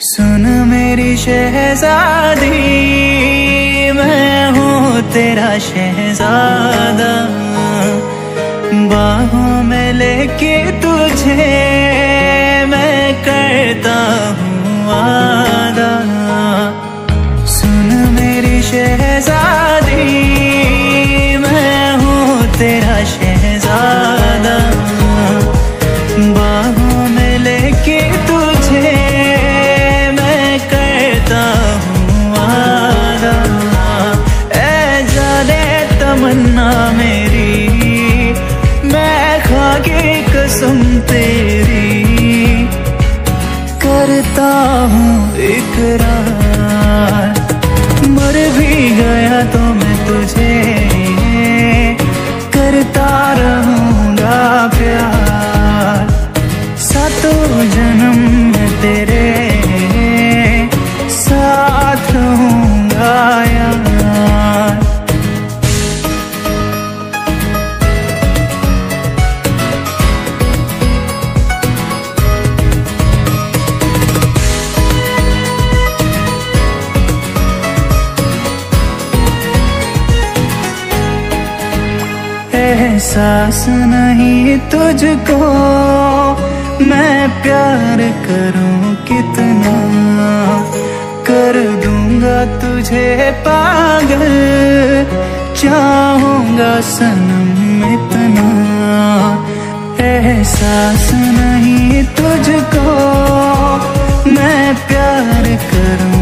सुन मेरी शहजादी, मैं हूँ तेरा शहजादा। बाहों में लेके तुझे मैं करता हूँ वादा। सुन मेरी शहजादी নামে एहसास नहीं तुझको। मैं प्यार करूँ कितना? कर दूँगा तुझे पागल। चाहूँगा सनम इतना। एहसास नहीं तुझको। मैं प्यार करूँ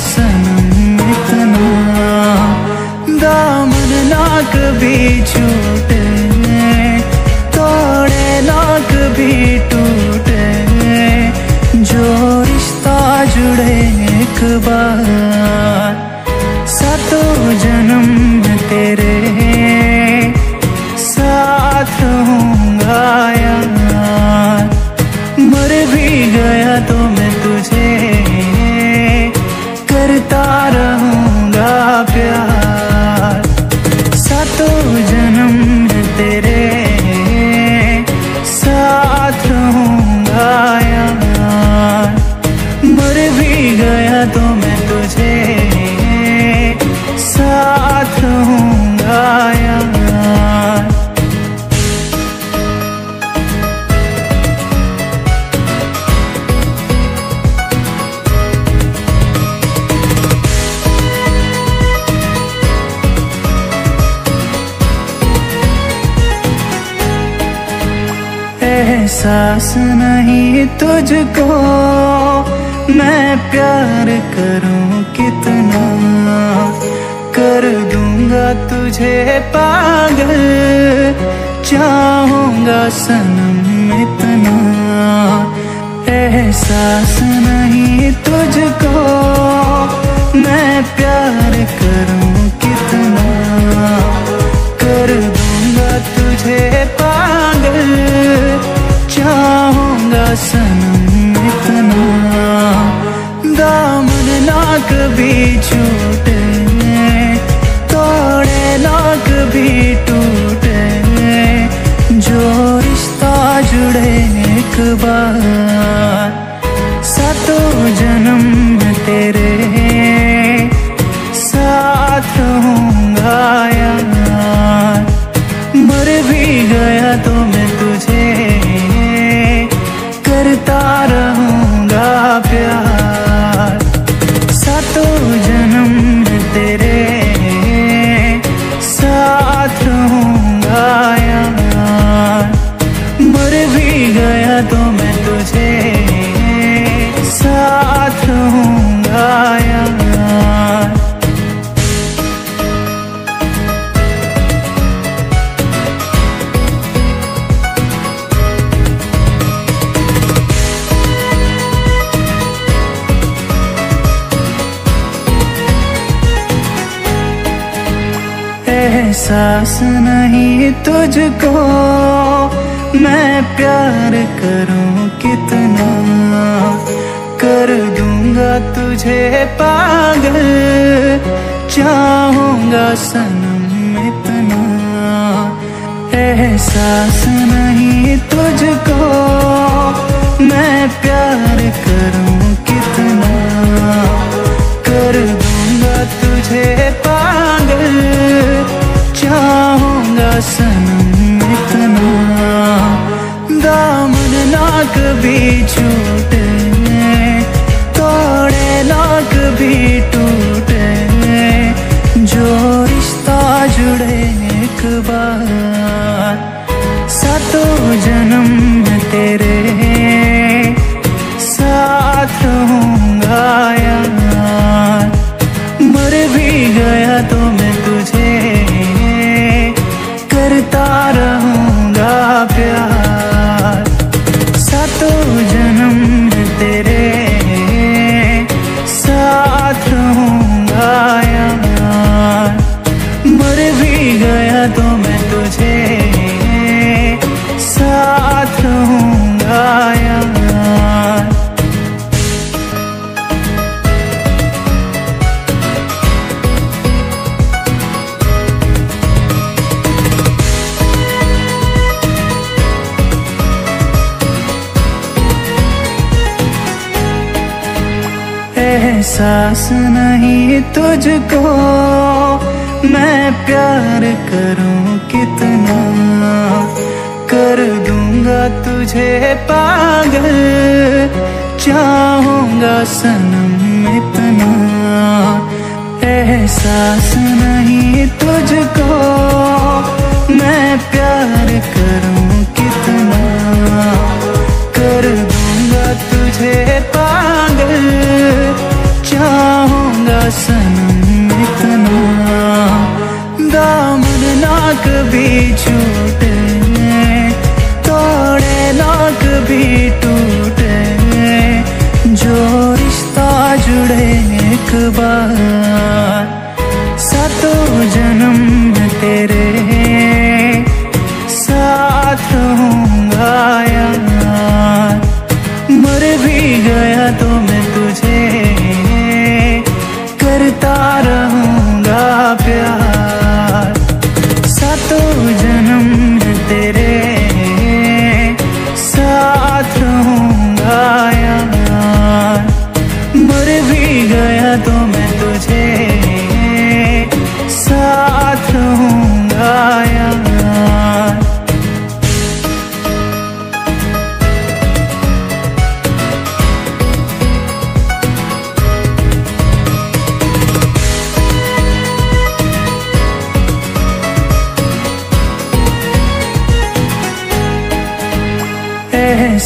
चाहूँगा तेरे एहसास नहीं तुझको। मैं प्यार करूँ कितना? कर दूँगा तुझे पागल। चाहूँगा सनम इतना। एहसास नहीं तुझको। मैं प्यार एक एहसास नहीं तुझको। मैं प्यार करूँ कितना? कर दूँगा तुझे पागल। चाहूँगा सनम इतना। एहसास नहीं तुझको। सनम इतना दामन ना कभी छूटे तोड़े ना कभी टूटे जो रिश्ता जुड़े एक बार सतो जन्म तेरे एहसास नहीं तुझको। मैं प्यार करूँ कितना? कर दूँगा तुझे पागल। चाहूँगा सनम इतना। एहसास नहीं तुझको। सनम इतना दामन ना कभी छूटे तोड़े ना टूटे जो रिश्ता जुड़े एक बार। सतो जन्म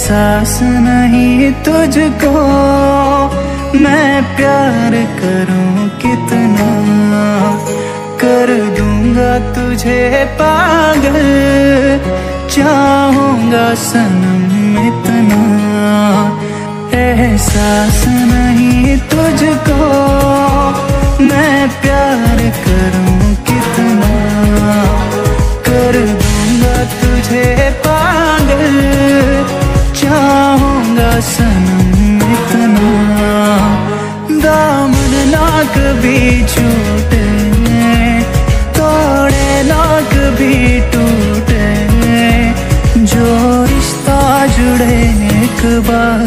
एहसास नहीं तुझको। मैं प्यार करूँ कितना? कर दूँगा तुझे पागल। चाहूँगा सनम इतना। एहसास नहीं तुझको। मैं प्यार एक